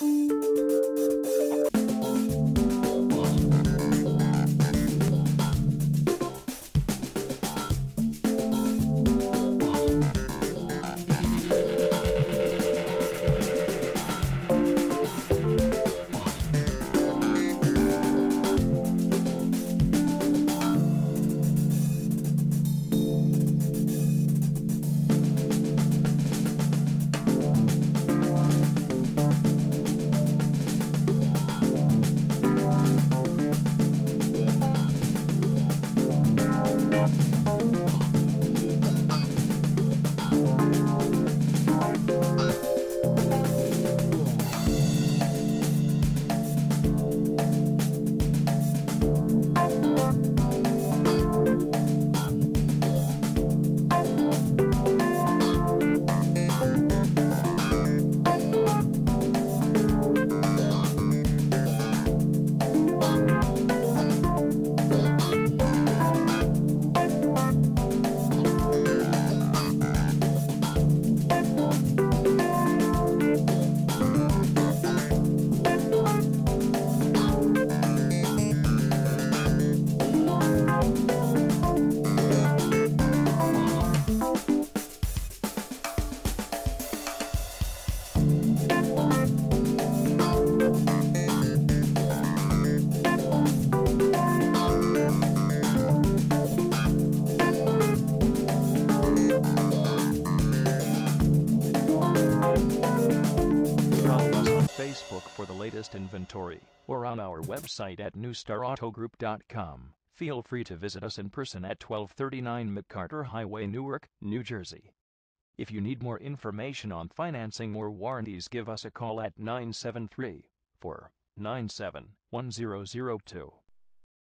Música Facebook for the latest inventory or on our website at newstarautogroup.com. Feel free to visit us in person at 1239 McCarter Highway, Newark, New Jersey. If you need more information on financing or warranties, give us a call at 973 497 1002.